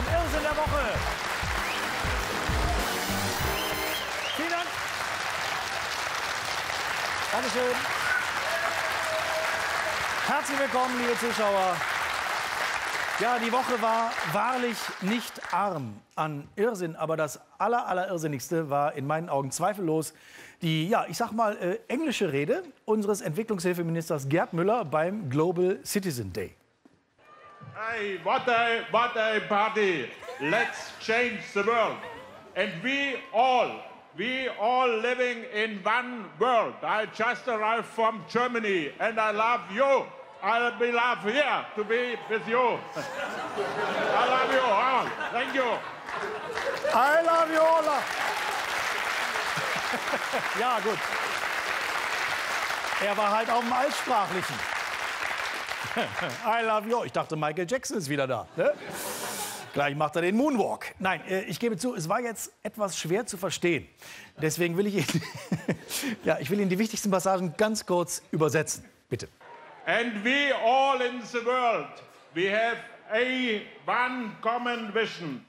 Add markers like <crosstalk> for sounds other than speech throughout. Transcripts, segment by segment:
zum Irrsinn der Woche. Vielen Dank. Dankeschön. Herzlich willkommen, liebe Zuschauer. Ja, die Woche war wahrlich nicht arm an Irrsinn, aber das aller, aller Irrsinnigste war in meinen Augen zweifellos die, ja, ich sag mal, äh, englische Rede unseres Entwicklungshilfeministers Gerd Müller beim Global Citizen Day. Hey, what a, what a party. Let's change the world. And we all, we all living in one world. I just arrived from Germany and I love you. I'll be love here to be with you. I love you all. Thank you. I love you all. ja, gut. Er war halt auch dem Altsprachlichen. <laughs> I love you. Ich dachte, Michael Jackson ist wieder da. Ne? Gleich macht er den Moonwalk. Nein, äh, ich gebe zu, es war jetzt etwas schwer zu verstehen. Deswegen will ich Ihnen, <laughs> ja, ich will Ihnen die wichtigsten Passagen ganz kurz übersetzen. Bitte. And we all in the world, we have a one common vision.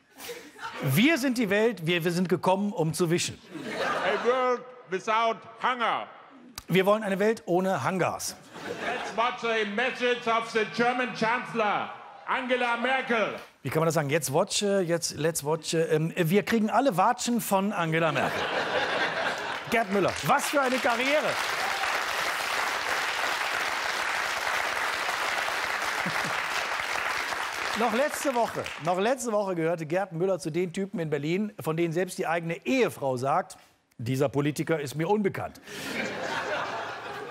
Wir sind die Welt, wir, wir sind gekommen, um zu wischen. A world without hunger. Wir wollen eine Welt ohne Hangars. That's what the message of the German Chancellor, Angela Merkel. Wie kann man das sagen? Jetzt watch, jetzt let's watch. äh, Ähm, wir kriegen alle Watschen von Angela Merkel. Gerd Müller, was für eine Karriere! <laughs> Noch letzte Woche, noch letzte Woche gehörte Gerd Müller zu den Typen in Berlin, von denen selbst die eigene Ehefrau sagt, dieser Politiker ist mir unbekannt.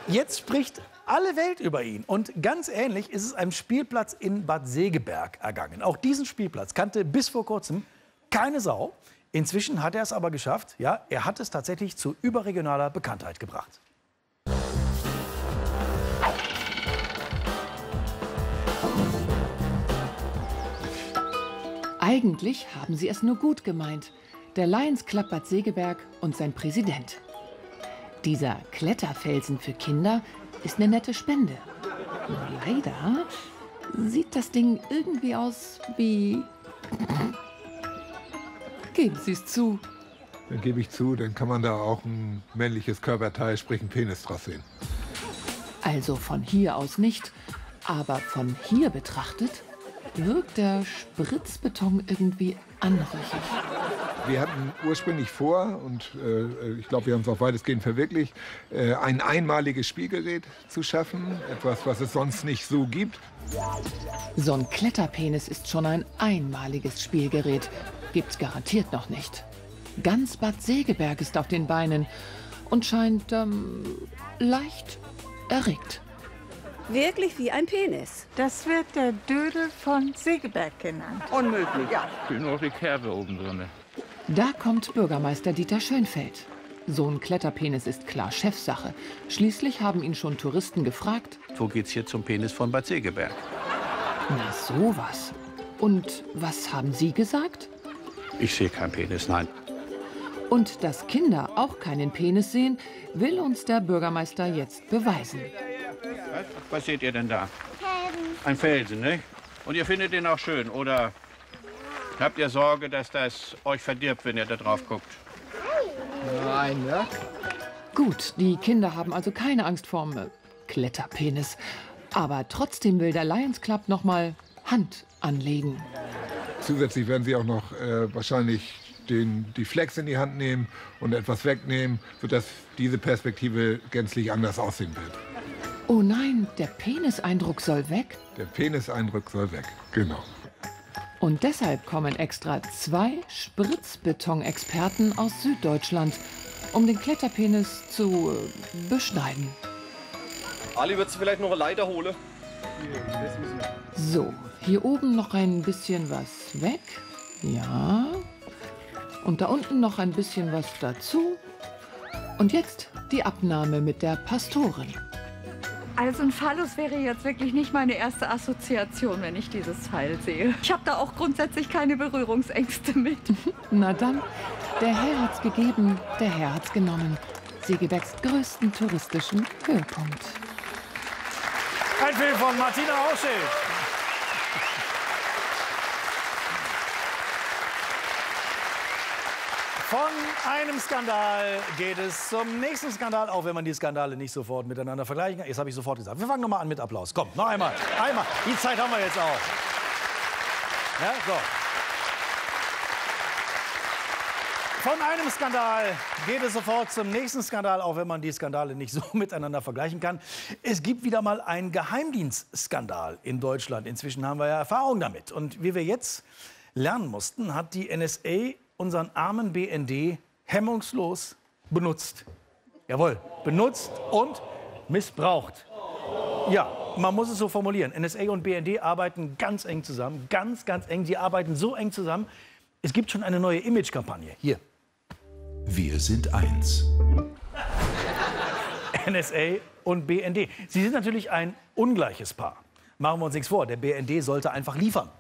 Jetzt spricht alle Welt über ihn. Und ganz ähnlich ist es einem Spielplatz in Bad Segeberg ergangen. Auch diesen Spielplatz kannte bis vor kurzem keine Sau. Inzwischen hat er es aber geschafft. Ja, er hat es tatsächlich zu überregionaler Bekanntheit gebracht. Eigentlich haben sie es nur gut gemeint. Der Lions Club Bad Segeberg und sein Präsident. Dieser Kletterfelsen für Kinder ist eine nette Spende. Leider sieht das Ding irgendwie aus wie. <clears throat> Geben Sie es zu. Dann gebe ich zu, dann kann man da auch ein männliches Körperteil, sprich einen Penis draus sehen. Also von hier aus nicht, aber von hier betrachtet wirkt der Spritzbeton irgendwie anrüchig. Wir hatten ursprünglich vor, und äh, ich glaube, wir haben es auch weitestgehend verwirklicht, äh, ein einmaliges Spielgerät zu schaffen. Etwas, was es sonst nicht so gibt. So ein Kletterpenis ist schon ein einmaliges Spielgerät. Gibt's garantiert noch nicht. Ganz Bad Segeberg ist auf den Beinen und scheint ähm, leicht erregt. Wirklich wie ein Penis. Das wird der Dödel von Segeberg genannt. Unmöglich. Ja. Nur noch die Kerbe oben drin. Da kommt Bürgermeister Dieter Schönfeld. So ein Kletterpenis ist klar Chefsache. Schließlich haben ihn schon Touristen gefragt. Wo geht's hier zum Penis von Bad Segeberg? Na sowas. Und was haben Sie gesagt? Ich sehe keinen Penis, nein. Und dass Kinder auch keinen Penis sehen, will uns der Bürgermeister jetzt beweisen. Was, was seht ihr denn da? Ein Felsen, ne? Und ihr findet den auch schön, oder habt ihr Sorge, dass das euch verdirbt, wenn ihr da drauf guckt? Nein, ne? Gut, die Kinder haben also keine Angst vorm äh, Kletterpenis. Aber trotzdem will der Lions Club noch mal Hand anlegen. Zusätzlich werden sie auch noch äh, wahrscheinlich den, die Flex in die Hand nehmen und etwas wegnehmen, sodass diese Perspektive gänzlich anders aussehen wird. Oh nein, der Peniseindruck soll weg. Der Peniseindruck soll weg. Genau. Und deshalb kommen extra zwei Spritzbeton-Experten aus Süddeutschland, um den Kletterpenis zu äh, beschneiden. Ali, würdest du vielleicht noch eine Leiter holen? So, hier oben noch ein bisschen was weg. Ja. Und da unten noch ein bisschen was dazu. Und jetzt die Abnahme mit der Pastorin. Also ein Phallus wäre jetzt wirklich nicht meine erste Assoziation, wenn ich dieses Teil sehe. Ich habe da auch grundsätzlich keine Berührungsängste mit. <laughs> Na dann, der Herr hat's gegeben, der Herr hat's genommen. Segebergs größten touristischen Höhepunkt. Ein Film von Martina Ausschild. Von einem Skandal geht es zum nächsten Skandal, auch wenn man die Skandale nicht sofort miteinander vergleichen kann. Jetzt habe ich sofort gesagt. Wir fangen nochmal an mit Applaus. Komm, noch einmal. Einmal. Die Zeit haben wir jetzt auch. Ja, so. Von einem Skandal geht es sofort zum nächsten Skandal, auch wenn man die Skandale nicht <laughs> so miteinander vergleichen kann. Es gibt wieder mal einen Geheimdienstskandal in Deutschland. Inzwischen haben wir ja Erfahrung damit. Und wie wir jetzt lernen mussten, hat die NSA unseren armen BND hemmungslos benutzt. Jawohl, benutzt und missbraucht. Ja, man muss es so formulieren. NSA und BND arbeiten ganz eng zusammen, ganz, ganz eng. Sie arbeiten so eng zusammen. Es gibt schon eine neue Image-Kampagne. Hier. Wir sind eins. NSA und BND. Sie sind natürlich ein ungleiches Paar. Machen wir uns nichts vor, der BND sollte einfach liefern.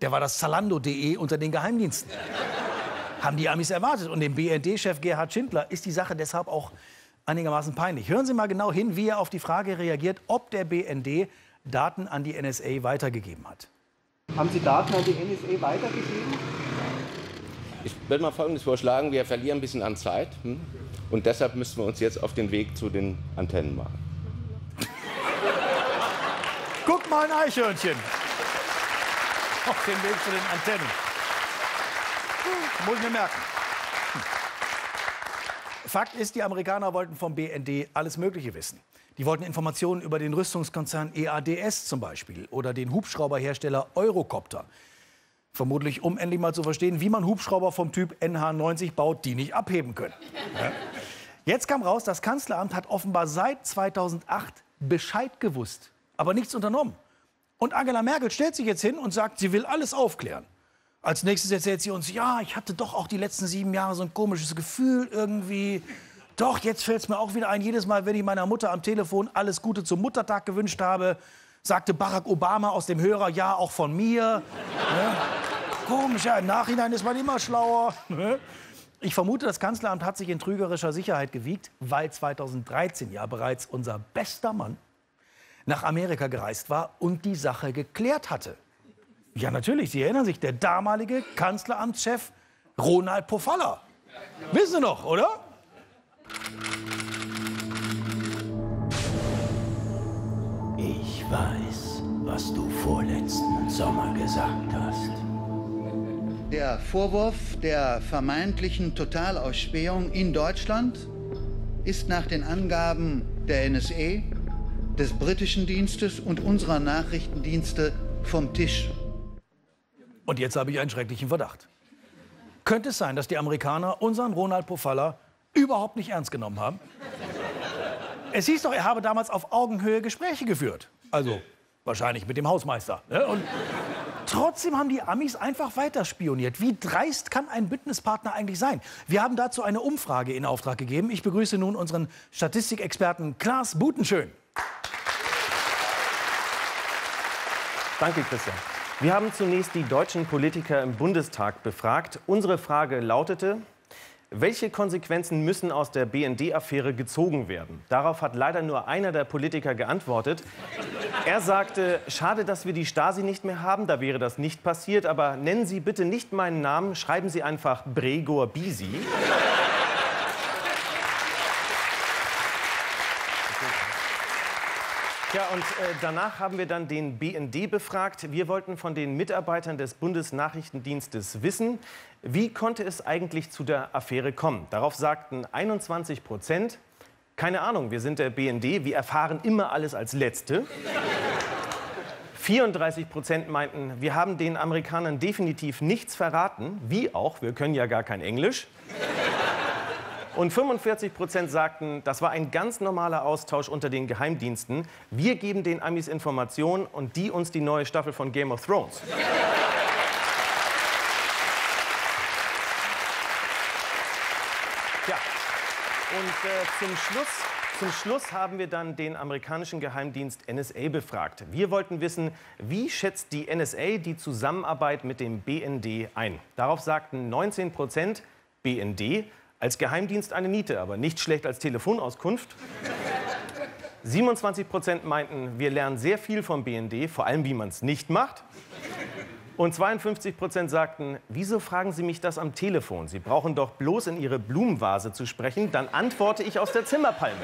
Der war das Zalando.de unter den Geheimdiensten. Haben die Amis erwartet. Und dem BND-Chef Gerhard Schindler ist die Sache deshalb auch einigermaßen peinlich. Hören Sie mal genau hin, wie er auf die Frage reagiert, ob der BND Daten an die NSA weitergegeben hat. Haben Sie Daten an die NSA weitergegeben? Ich würde mal Folgendes vorschlagen. Wir verlieren ein bisschen an Zeit. Hm? Und deshalb müssen wir uns jetzt auf den Weg zu den Antennen machen. Guck mal ein Eichhörnchen. Auf dem Weg zu den Antennen. Muss ich mir merken. Fakt ist, die Amerikaner wollten vom BND alles Mögliche wissen. Die wollten Informationen über den Rüstungskonzern EADS zum Beispiel oder den Hubschrauberhersteller Eurocopter. Vermutlich, um endlich mal zu verstehen, wie man Hubschrauber vom Typ NH90 baut, die nicht abheben können. Jetzt kam raus, das Kanzleramt hat offenbar seit 2008 Bescheid gewusst, aber nichts unternommen. Und Angela Merkel stellt sich jetzt hin und sagt, sie will alles aufklären. Als nächstes erzählt sie uns, ja, ich hatte doch auch die letzten sieben Jahre so ein komisches Gefühl irgendwie. Doch, jetzt fällt es mir auch wieder ein, jedes Mal, wenn ich meiner Mutter am Telefon alles Gute zum Muttertag gewünscht habe, sagte Barack Obama aus dem Hörer, ja, auch von mir. Ne? Komisch, ja, im Nachhinein ist man immer schlauer. Ne? Ich vermute, das Kanzleramt hat sich in trügerischer Sicherheit gewiegt, weil 2013 ja bereits unser bester Mann nach Amerika gereist war und die Sache geklärt hatte. Ja, natürlich. Sie erinnern sich, der damalige Kanzleramtschef Ronald Pofalla. Wissen Sie noch, oder? Ich weiß, was du vorletzten Sommer gesagt hast. Der Vorwurf der vermeintlichen Totalausspähung in Deutschland ist nach den Angaben der NSA, des britischen Dienstes und unserer Nachrichtendienste vom Tisch. Und jetzt habe ich einen schrecklichen Verdacht. Könnte es sein, dass die Amerikaner unseren Ronald Pofalla überhaupt nicht ernst genommen haben? Es hieß doch, er habe damals auf Augenhöhe Gespräche geführt. Also wahrscheinlich mit dem Hausmeister. Ne? Und trotzdem haben die Amis einfach weiter spioniert. Wie dreist kann ein Bündnispartner eigentlich sein? Wir haben dazu eine Umfrage in Auftrag gegeben. Ich begrüße nun unseren Statistikexperten Klaas Butenschön. Danke, Christian. Wir haben zunächst die deutschen Politiker im Bundestag befragt. Unsere Frage lautete, welche Konsequenzen müssen aus der BND-Affäre gezogen werden? Darauf hat leider nur einer der Politiker geantwortet. Er sagte, schade, dass wir die Stasi nicht mehr haben, da wäre das nicht passiert, aber nennen Sie bitte nicht meinen Namen, schreiben Sie einfach Bregor Bisi. Ja, und äh, danach haben wir dann den BND befragt. Wir wollten von den Mitarbeitern des Bundesnachrichtendienstes wissen, wie konnte es eigentlich zu der Affäre kommen. Darauf sagten 21 Prozent, keine Ahnung, wir sind der BND, wir erfahren immer alles als Letzte. 34 Prozent meinten, wir haben den Amerikanern definitiv nichts verraten, wie auch, wir können ja gar kein Englisch. Und 45 Prozent sagten, das war ein ganz normaler Austausch unter den Geheimdiensten. Wir geben den Amis Informationen und die uns die neue Staffel von Game of Thrones. Ja, und äh, zum Schluss zum Schluss haben wir dann den amerikanischen Geheimdienst NSA befragt. Wir wollten wissen, wie schätzt die NSA die Zusammenarbeit mit dem BND ein? Darauf sagten 19 Prozent BND, als Geheimdienst eine Niete, aber nicht schlecht als Telefonauskunft. 27 Prozent meinten, wir lernen sehr viel vom BND, vor allem wie man es nicht macht. Und 52 Prozent sagten, wieso fragen Sie mich das am Telefon? Sie brauchen doch bloß in Ihre Blumenvase zu sprechen, dann antworte ich aus der Zimmerpalme.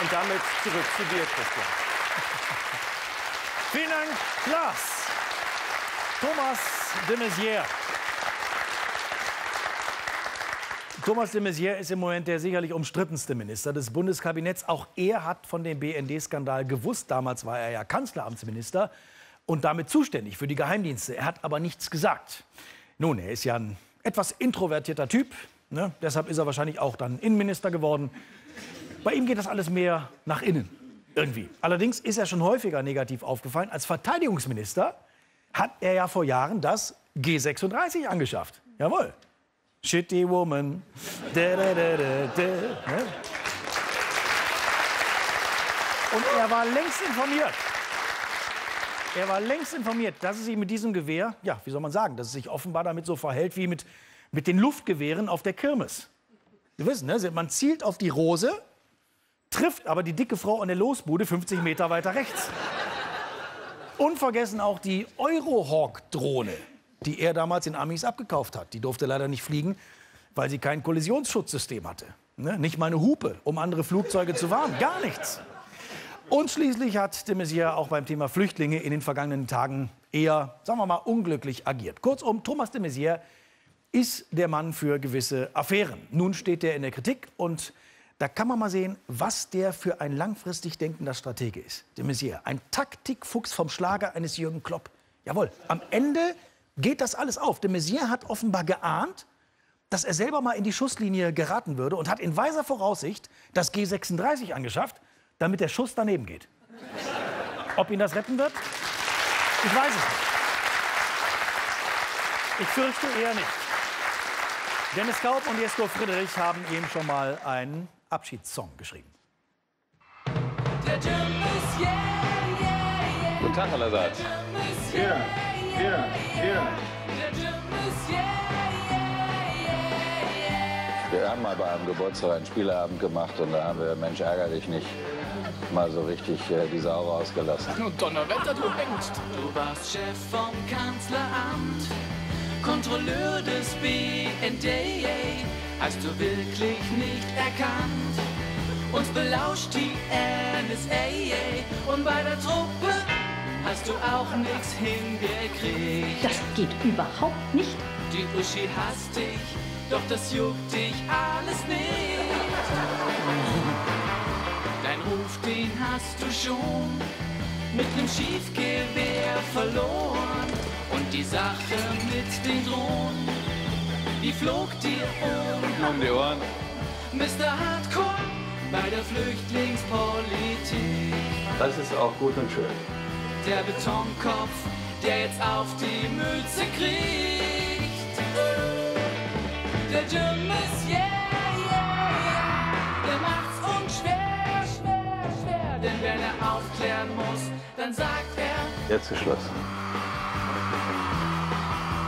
Und damit zurück zu dir, Christian. Vielen Dank, Klaas. Thomas de Maizière. Thomas de Maizière ist im Moment der sicherlich umstrittenste Minister des Bundeskabinetts. Auch er hat von dem BND-Skandal gewusst. Damals war er ja Kanzleramtsminister und damit zuständig für die Geheimdienste. Er hat aber nichts gesagt. Nun, er ist ja ein etwas introvertierter Typ. Ne? Deshalb ist er wahrscheinlich auch dann Innenminister geworden. Bei ihm geht das alles mehr nach innen. Irgendwie. Allerdings ist er schon häufiger negativ aufgefallen. Als Verteidigungsminister hat er ja vor Jahren das G36 angeschafft. Jawohl. Shitty Woman. Da, da, da, ne? Und er war längst informiert. Er war längst informiert, dass es sich mit diesem Gewehr, ja, wie soll man sagen, dass es sich offenbar damit so verhält wie mit, mit den Luftgewehren auf der Kirmes. Sie wissen, ne? man zielt auf die Rose, trifft aber die dicke Frau an der Losbude 50 Meter weiter rechts. Unvergessen auch die Eurohawk-Drohne, die er damals den Amis abgekauft hat. Die durfte leider nicht fliegen, weil sie kein Kollisionsschutzsystem hatte. Ne? Nicht mal eine Hupe, um andere Flugzeuge zu warnen. Gar nichts. Und schließlich hat de Maizière auch beim Thema Flüchtlinge in den vergangenen Tagen eher, sagen wir mal, unglücklich agiert. Kurzum, Thomas de Maizière ist der Mann für gewisse Affären. Nun steht er in der Kritik und da kann man mal sehen, was der für ein langfristig denkender Stratege ist. De Maizière, ein Taktikfuchs vom Schlager eines Jürgen Klopp. Jawohl, am Ende geht das alles auf. De Maizière hat offenbar geahnt, dass er selber mal in die Schusslinie geraten würde und hat in weiser Voraussicht das G36 angeschafft, damit der Schuss daneben geht. Ob ihn das retten wird? Ich weiß es nicht. Ich fürchte eher nicht. Dennis Kaub und Jesko Friedrich haben ihm schon mal einen Abschiedssong geschrieben. Guten Tag, allerseits. Hier, Wir haben mal bei einem Geburtstag einen Spieleabend gemacht und da haben wir, Mensch, ärger dich nicht, mal so richtig äh, die Sau rausgelassen. Nun Donnerwetter, du hängst. Du warst Chef vom Kanzleramt, Kontrolleur des BND. Hast du wirklich nicht erkannt? Uns belauscht die NSA und bei der Truppe hast du auch nichts hingekriegt. Das geht überhaupt nicht. Die Uschi hasst dich, doch das juckt dich alles nicht. Dein Ruf, den hast du schon mit nem Schiefgewehr verloren. Und die Sache mit den Drohnen, die flog dir um. Um die Ohren. Mr. Hardcore bei der Flüchtlingspolitik. Das ist auch gut und schön. Der Betonkopf, der jetzt auf die Mütze kriegt. Der Jim ist yeah, yeah, yeah. Der macht's unschwer, schwer, schwer. Denn wenn er aufklären muss, dann sagt er. Jetzt ist Schluss.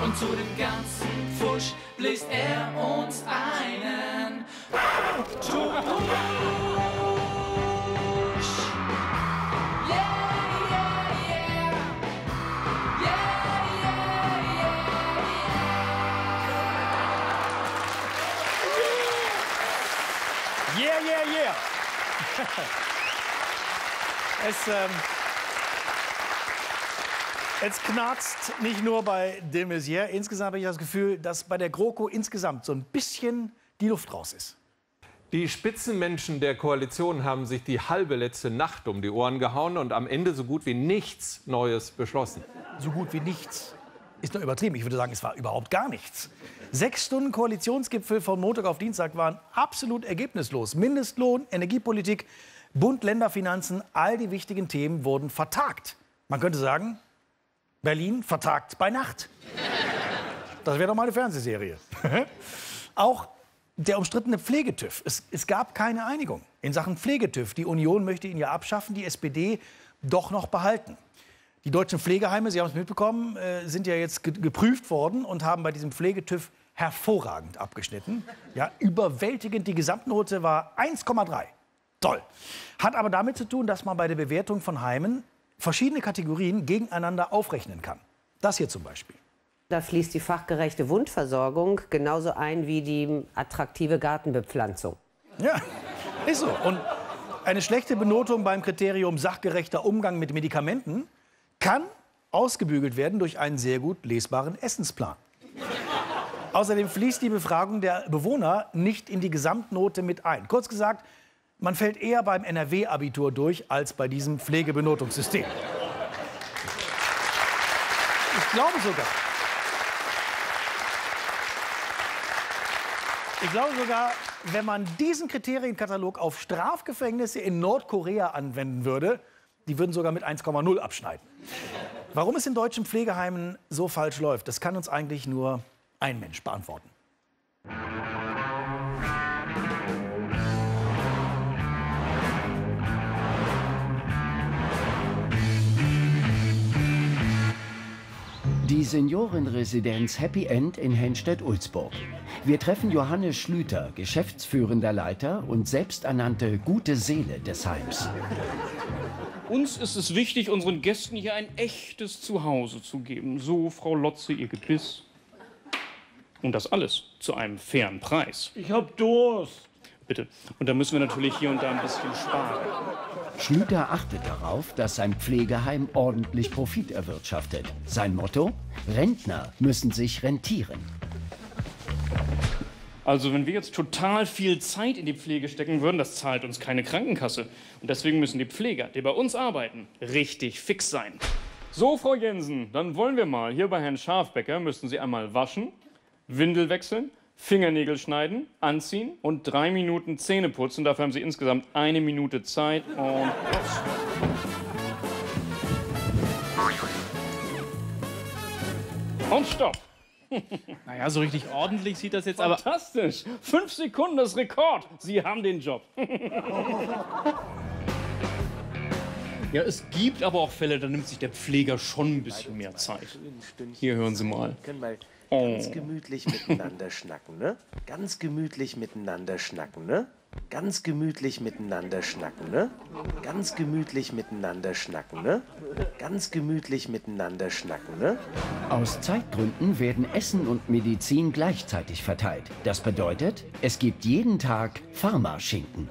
Und zu dem ganzen Fusch bläst er uns einen Tusch. <laughs> es, ähm, es knarzt nicht nur bei de Maizière. Insgesamt habe ich das Gefühl, dass bei der GroKo insgesamt so ein bisschen die Luft raus ist. Die Spitzenmenschen der Koalition haben sich die halbe letzte Nacht um die Ohren gehauen und am Ende so gut wie nichts Neues beschlossen. So gut wie nichts. Ist doch übertrieben. Ich würde sagen, es war überhaupt gar nichts. Sechs Stunden Koalitionsgipfel von Montag auf Dienstag waren absolut ergebnislos. Mindestlohn, Energiepolitik, Bund-Länder-Finanzen, all die wichtigen Themen wurden vertagt. Man könnte sagen, Berlin vertagt bei Nacht. Das wäre doch mal eine Fernsehserie. <laughs> Auch der umstrittene Pflegetüv. Es, es gab keine Einigung in Sachen Pflegetüv. Die Union möchte ihn ja abschaffen, die SPD doch noch behalten. Die deutschen Pflegeheime, Sie haben es mitbekommen, äh, sind ja jetzt ge geprüft worden und haben bei diesem Pflegetüv hervorragend abgeschnitten. Ja, überwältigend. Die Gesamtnote war 1,3. Toll. Hat aber damit zu tun, dass man bei der Bewertung von Heimen verschiedene Kategorien gegeneinander aufrechnen kann. Das hier zum Beispiel. Da fließt die fachgerechte Wundversorgung genauso ein wie die attraktive Gartenbepflanzung. Ja, ist so. Und eine schlechte Benotung beim Kriterium sachgerechter Umgang mit Medikamenten kann ausgebügelt werden durch einen sehr gut lesbaren Essensplan. Außerdem fließt die Befragung der Bewohner nicht in die Gesamtnote mit ein. Kurz gesagt, man fällt eher beim NRW-Abitur durch als bei diesem Pflegebenotungssystem. Ich glaube sogar. Ich glaube sogar, wenn man diesen Kriterienkatalog auf Strafgefängnisse in Nordkorea anwenden würde, die würden sogar mit 1,0 abschneiden. Warum es in deutschen Pflegeheimen so falsch läuft, das kann uns eigentlich nur ein Mensch beantworten. Die Seniorenresidenz Happy End in Henstedt-Ulzburg. Wir treffen Johannes Schlüter, geschäftsführender Leiter und selbsternannte gute Seele des Heims. Uns ist es wichtig, unseren Gästen hier ein echtes Zuhause zu geben. So, Frau Lotze, ihr Gebiss. Und das alles zu einem fairen Preis. Ich hab Durst. Bitte. Und da müssen wir natürlich hier und da ein bisschen sparen. Schlüter achtet darauf, dass sein Pflegeheim ordentlich Profit erwirtschaftet. Sein Motto? Rentner müssen sich rentieren. Also wenn wir jetzt total viel Zeit in die Pflege stecken würden, das zahlt uns keine Krankenkasse. Und deswegen müssen die Pfleger, die bei uns arbeiten, richtig fix sein. So, Frau Jensen, dann wollen wir mal. Hier bei Herrn Schafbecker müssten Sie einmal waschen, Windel wechseln, Fingernägel schneiden, anziehen und drei Minuten Zähne putzen. Dafür haben Sie insgesamt eine Minute Zeit und... Und stopp. <laughs> Naja, so richtig ordentlich sieht das jetzt aber. Fantastisch. Fünf Sekunden ist Rekord. Sie haben den Job. <laughs> Ja, es gibt aber auch Fälle, da nimmt sich der Pfleger schon ein bisschen mehr Zeit. Hier hören Sie mal. Mal Oh. ganz gemütlich miteinander schnacken, ne? Ganz gemütlich miteinander schnacken, ne? Ganz gemütlich miteinander schnacken, ne? Ganz gemütlich miteinander schnacken, ne? Ganz gemütlich miteinander schnacken, ne? Aus Zeitgründen werden Essen und Medizin gleichzeitig verteilt. Das bedeutet, es gibt jeden Tag Pharmaschinken.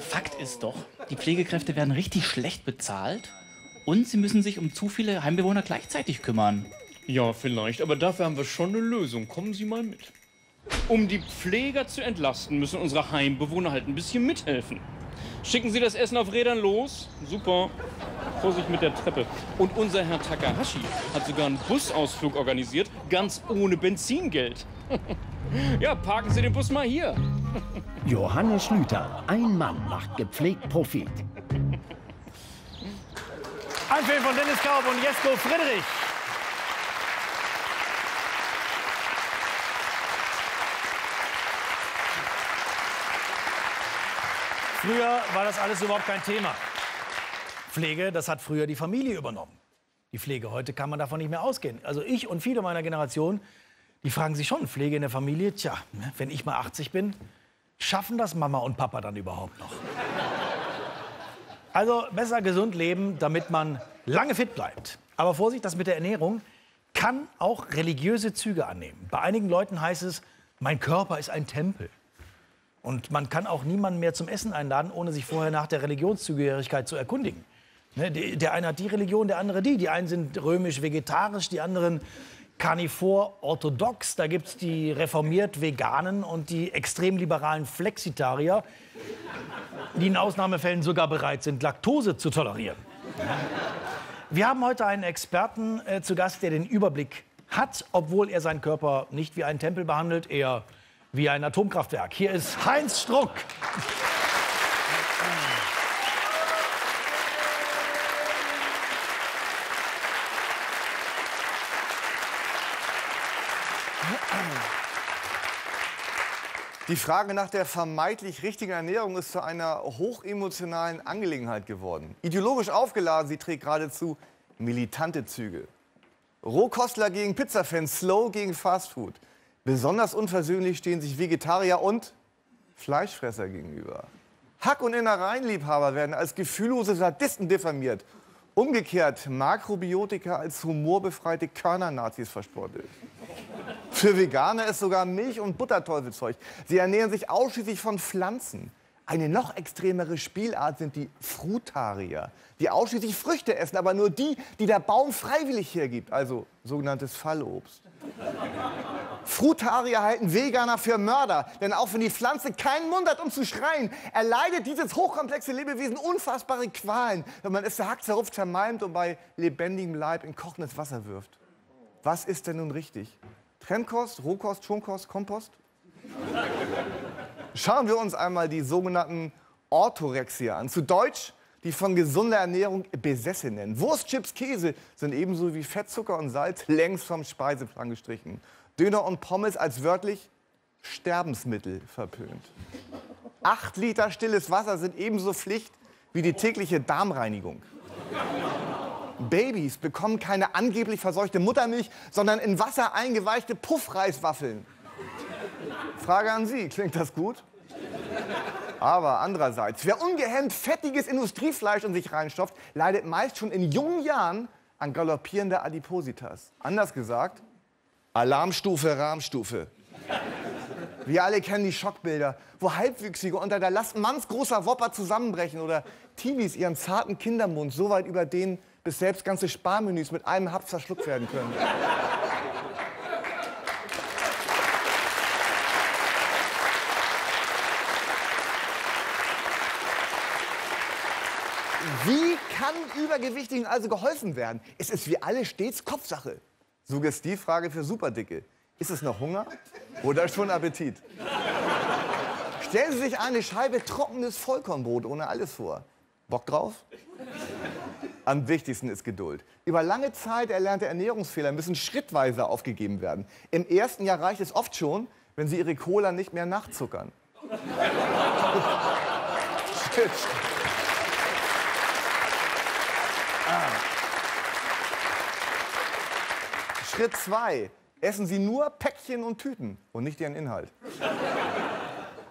Fakt ist doch, die Pflegekräfte werden richtig schlecht bezahlt und sie müssen sich um zu viele Heimbewohner gleichzeitig kümmern. Ja, vielleicht, aber dafür haben wir schon eine Lösung. Kommen Sie mal mit. Um die Pfleger zu entlasten, müssen unsere Heimbewohner halt ein bisschen mithelfen. Schicken Sie das Essen auf Rädern los? Super. Vorsicht mit der Treppe. Und unser Herr Takahashi hat sogar einen Busausflug organisiert, ganz ohne Benzingeld. <laughs> ja, parken Sie den Bus mal hier. <laughs> Johannes Schlüter, ein Mann macht gepflegt Profit. Ein Film von Dennis Kaub und Jesko Friedrich. Früher war das alles überhaupt kein Thema. Pflege, das hat früher die Familie übernommen. Die Pflege, heute kann man davon nicht mehr ausgehen. Also ich und viele meiner Generation, die fragen sich schon, Pflege in der Familie, tja, ne, wenn ich mal 80 bin, schaffen das Mama und Papa dann überhaupt noch? Also besser gesund leben, damit man lange fit bleibt. Aber Vorsicht, das mit der Ernährung kann auch religiöse Züge annehmen. Bei einigen Leuten heißt es, mein Körper ist ein Tempel. Und man kann auch niemanden mehr zum Essen einladen, ohne sich vorher nach der Religionszugehörigkeit zu erkundigen. Ne, Der eine hat die Religion, der andere die. Die einen sind römisch-vegetarisch, die anderen karnivor-orthodox. Da gibt es die reformiert-veganen und die extrem liberalen Flexitarier, die in Ausnahmefällen sogar bereit sind, Laktose zu tolerieren. Wir haben heute einen Experten äh, zu Gast, der den Überblick hat, obwohl er seinen Körper nicht wie einen Tempel behandelt, eher wie ein Atomkraftwerk. Hier ist Heinz Struck. Die Frage nach der vermeintlich richtigen Ernährung ist zu einer hochemotionalen Angelegenheit geworden. Ideologisch aufgeladen, sie trägt geradezu militante Züge. Rohkostler gegen Pizzafans, Slow gegen Fastfood. Besonders unversöhnlich stehen sich Vegetarier und Fleischfresser gegenüber. Hack- und Innereienliebhaber werden als gefühllose Sadisten diffamiert. Umgekehrt Makrobiotika als humorbefreite Körner-Nazis verspottelt. Für Veganer ist sogar Milch- und Butterteufelzeug. Sie ernähren sich ausschließlich von Pflanzen. Eine noch extremere Spielart sind die Frutarier, die ausschließlich Früchte essen, aber nur die, die der Baum freiwillig hergibt, also sogenanntes Fallobst. Frutarier halten Veganer für Mörder, denn auch wenn die Pflanze keinen Mund hat, um zu schreien, erleidet dieses hochkomplexe Lebewesen unfassbare Qualen, wenn man es zerhackt, zerrupft, zermalmt und bei lebendigem Leib in kochendes Wasser wirft. Was ist denn nun richtig? Trennkost, Rohkost, Schonkost, Kompost? Schauen wir uns einmal die sogenannten Orthorexier an. Zu Deutsch die von gesunder Ernährung Besessenen. Wurst, Chips, Käse sind ebenso wie Fett, Zucker und Salz längst vom Speiseplan gestrichen. Döner und Pommes als wörtlich Sterbensmittel verpönt. Acht Liter stilles Wasser sind ebenso Pflicht wie die tägliche Darmreinigung. Babys bekommen keine angeblich verseuchte Muttermilch, sondern in Wasser eingeweichte Puffreiswaffeln. Frage an Sie, klingt das gut? Aber andererseits, wer ungehemmt fettiges Industriefleisch in sich reinstopft, leidet meist schon in jungen Jahren an galoppierender Adipositas. Anders gesagt, Alarmstufe, Rahmstufe. Wir alle kennen die Schockbilder, wo Halbwüchsige unter der Last mannsgroßer Wopper zusammenbrechen oder Teenies ihren zarten Kindermund so weit überdehnen, bis selbst ganze Sparmenüs mit einem Haps verschluckt werden können. Wie kann Übergewichtigen also geholfen werden? Es ist wie alle stets Kopfsache. Suggestivfrage für Superdicke. Ist es noch Hunger oder schon Appetit? Stellen Sie sich eine Scheibe trockenes Vollkornbrot ohne alles vor. Bock drauf? Am wichtigsten ist Geduld. Über lange Zeit erlernte Ernährungsfehler müssen schrittweise aufgegeben werden. Im ersten Jahr reicht es oft schon, wenn Sie Ihre Cola nicht mehr nachzuckern. Shit. <laughs> Schritt 2. Essen Sie nur Päckchen und Tüten und nicht ihren Inhalt.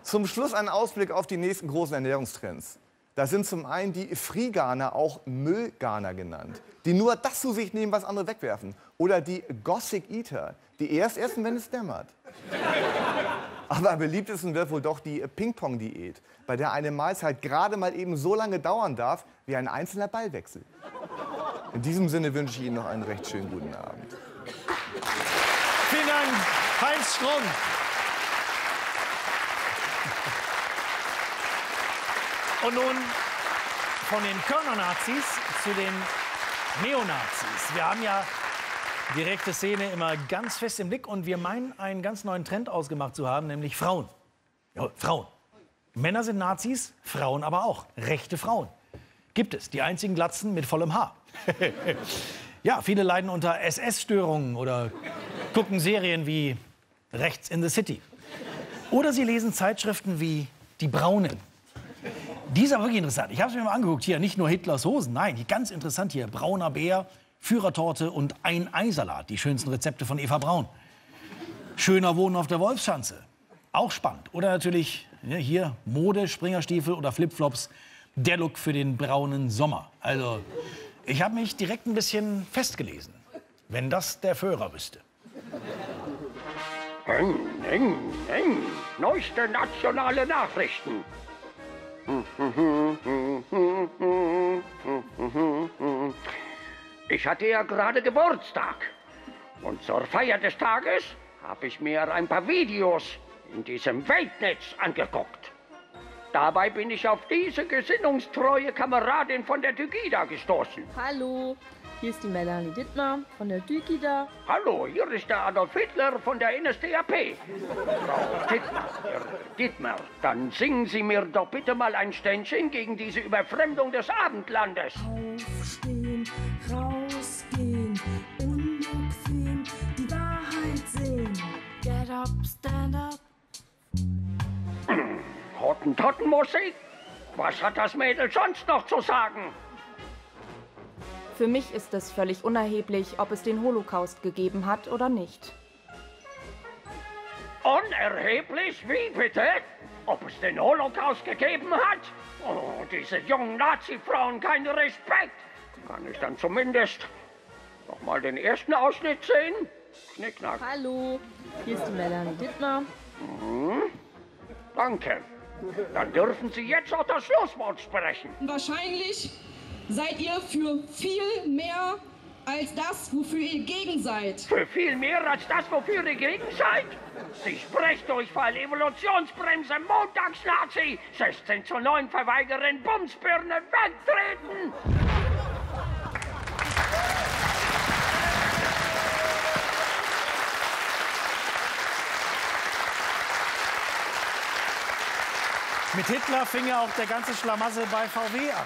Zum Schluss ein Ausblick auf die nächsten großen Ernährungstrends. Da sind zum einen die Freeganer, auch Müllganer genannt, die nur das zu sich nehmen, was andere wegwerfen. Oder die Gothic Eater, die erst essen, wenn es dämmert. Aber am beliebtesten wird wohl doch die Ping-Pong-Diät, bei der eine Mahlzeit gerade mal eben so lange dauern darf, wie ein einzelner Ballwechsel. In diesem Sinne wünsche ich Ihnen noch einen recht schönen guten Abend. Vielen Dank, Heinz Strunk. Und nun von den Körner-Nazis zu den Neonazis. Wir haben ja die rechte Szene immer ganz fest im Blick und wir meinen, einen ganz neuen Trend ausgemacht zu haben, nämlich Frauen. Ja, Frauen. Männer sind Nazis, Frauen aber auch. Rechte Frauen. Gibt es. Die einzigen Glatzen mit vollem Haar. <laughs> ja, viele leiden unter SS-Störungen oder gucken Serien wie Rechts in the City. Oder sie lesen Zeitschriften wie Die Braunen. Die ist aber wirklich interessant. Ich habe es mir mal angeguckt. Hier nicht nur Hitlers Hosen, nein, hier ganz interessant hier. Brauner Bär, Führertorte und ein Eisalat. Die schönsten Rezepte von Eva Braun. Schöner Wohnen auf der Wolfschanze. Auch spannend. Oder natürlich ja, hier Mode, Springerstiefel oder Flipflops. Der Look für den braunen Sommer. Also, ich habe mich direkt ein bisschen festgelesen. Wenn das der Führer wüsste. Eng, eng, eng. Neueste nationale Nachrichten. Ich hatte ja gerade Geburtstag. Und zur Feier des Tages habe ich mir ein paar Videos in diesem Weltnetz angeguckt. Dabei bin ich auf diese gesinnungstreue Kameradin von der Tygida gestoßen. Hallo, hier ist die Melanie Dittmar von der Tygida. Hallo, hier ist der Adolf Hitler von der NSDAP. Frau Dittmar, Herr Dittmar, dann singen Sie mir doch bitte mal ein Ständchen gegen diese Überfremdung des Abendlandes. Aufstehen, rausgehen, unbequem, die Wahrheit sehen. Get up, stand up. Hottentottenmusik? Was hat das Mädel sonst noch zu sagen? Für mich ist es völlig unerheblich, ob es den Holocaust gegeben hat oder nicht. Unerheblich? Wie bitte? ob es den Holocaust gegeben hat? Oh, diese jungen Nazi-Frauen, kein Respekt. Kann ich dann zumindest noch mal den ersten Ausschnitt sehen? Knickknack. Hallo, hier ist die Melanie Dittmar. Mhm. Danke. Dann dürfen Sie jetzt auch das Schlusswort sprechen. Wahrscheinlich seid ihr für viel mehr als das, wofür ihr gegen seid. Für viel mehr als das, wofür ihr gegen seid? Sie Sprechdurchfall, Evolutionsbremse, Montagsnazi, 16 zu 9 verweigern, Bumsbirne, wegtreten! Mit Hitler fing ja auch der ganze Schlamassel bei VW an.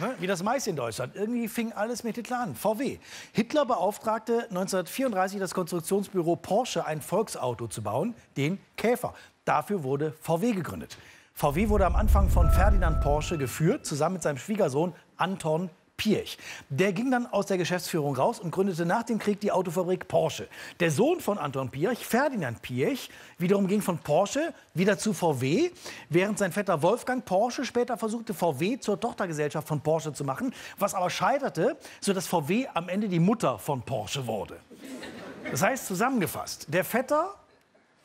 Ne? Wie das meiste in Deutschland. Irgendwie fing alles mit Hitler an. VW. Hitler beauftragte 1934 das Konstruktionsbüro Porsche, ein Volksauto zu bauen, den Käfer. Dafür wurde VW gegründet. VW wurde am Anfang von Ferdinand Porsche geführt, zusammen mit seinem Schwiegersohn Anton Piech. Der ging dann aus der Geschäftsführung raus und gründete nach dem Krieg die Autofabrik Porsche. Der Sohn von Anton Piech, Ferdinand Piech, wiederum ging von Porsche wieder zu VW, während sein Vetter Wolfgang Porsche später versuchte, VW zur Tochtergesellschaft von Porsche zu machen, was aber scheiterte, sodass VW am Ende die Mutter von Porsche wurde. Das heißt zusammengefasst, der Vetter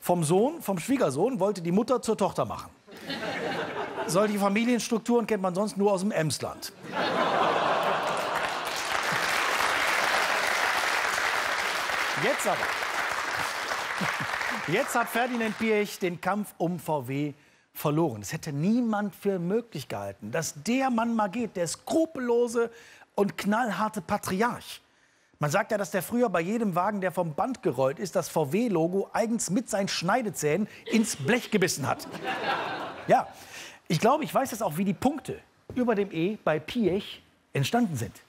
vom Sohn, vom Schwiegersohn, wollte die Mutter zur Tochter machen. Solche Familienstrukturen kennt man sonst nur aus dem Emsland. Jetzt aber. Jetzt hat Ferdinand Piech den Kampf um VW verloren. Es hätte niemand für möglich gehalten, dass der Mann mal geht, der skrupellose und knallharte Patriarch. Man sagt ja, dass der früher bei jedem Wagen, der vom Band gerollt ist, das VW-Logo eigens mit seinen Schneidezähnen ins Blech gebissen hat. Ja, ich glaube, ich weiß jetzt auch, wie die Punkte über dem E bei Piech entstanden sind.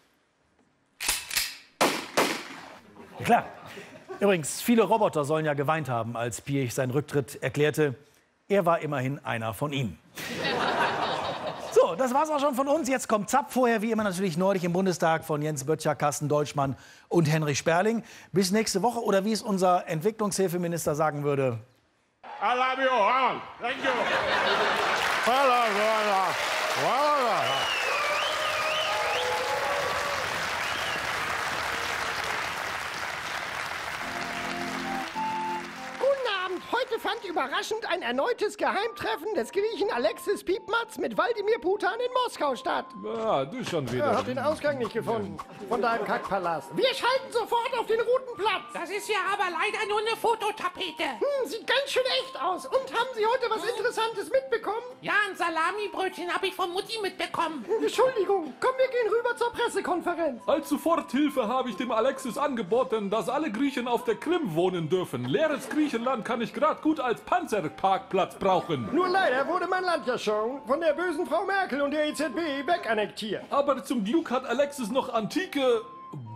Ja, klar. Übrigens, viele Roboter sollen ja geweint haben, als Piech seinen Rücktritt erklärte. Er war immerhin einer von ihnen. <laughs> So, das war's auch schon von uns. Jetzt kommt Zapp. Vorher, wie immer, natürlich neulich im Bundestag von Jens Böttcher, Carsten Deutschmann und Henrich Sperling. Bis nächste Woche oder wie es unser Entwicklungshilfeminister sagen würde. I love you all. Thank you. Guten Heute fand überraschend ein erneutes Geheimtreffen des Griechen Alexis Piepmatz mit Waldemir Putan in Moskau statt. Ja, du schon wieder. Er hat den Ausgang nicht gefunden von deinem Kackpalast. Wir schalten sofort auf den roten Platz. Das ist ja aber leider nur eine Fototapete. Hm, sieht ganz schön echt aus. Und haben Sie heute was Interessantes mitbekommen? Ja, ein Salamibrötchen habe ich von Mutti mitbekommen. <laughs> Entschuldigung. Komm, wir gehen rüber zur Pressekonferenz. Als Soforthilfe habe ich dem Alexis angeboten, dass alle Griechen auf der Krim wohnen dürfen. Leeres Griechenland kann ich gerade gut als Panzerparkplatz brauchen. Nur leider wurde mein Land ja schon von der bösen Frau Merkel und der EZB wegannektiert. Aber zum Glück hat Alexis noch antike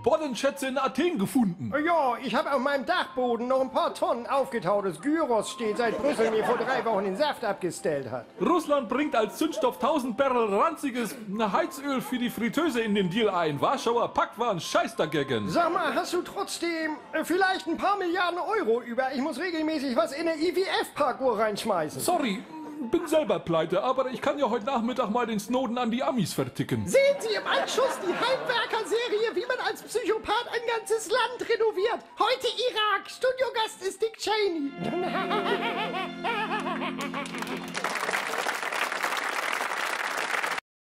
Boddenschätze in Athen gefunden. Ja, ich habe auf meinem Dachboden noch ein paar Tonnen aufgetautes Gyros steht, seit Brüssel mir vor drei Wochen den Saft abgestellt hat. Russland bringt als Zündstoff 1000 Barrel ranziges Heizöl für die Fritteuse in den Deal ein. Warschauer Pakt war ein Scheiß dagegen. Sag mal, hast du trotzdem äh, vielleicht ein paar Milliarden Euro über? Ich muss regelmäßig was in eine IWF-Parkuhr reinschmeißen. Sorry, bin selber pleite, aber ich kann ja heute Nachmittag mal den Snowden an die Amis verticken. Sehen Sie im Anschluss die Heimwerker-Serie, wie man als Psychopath ein ganzes Land renoviert. Heute Irak. Studiogast ist Dick Cheney. <laughs>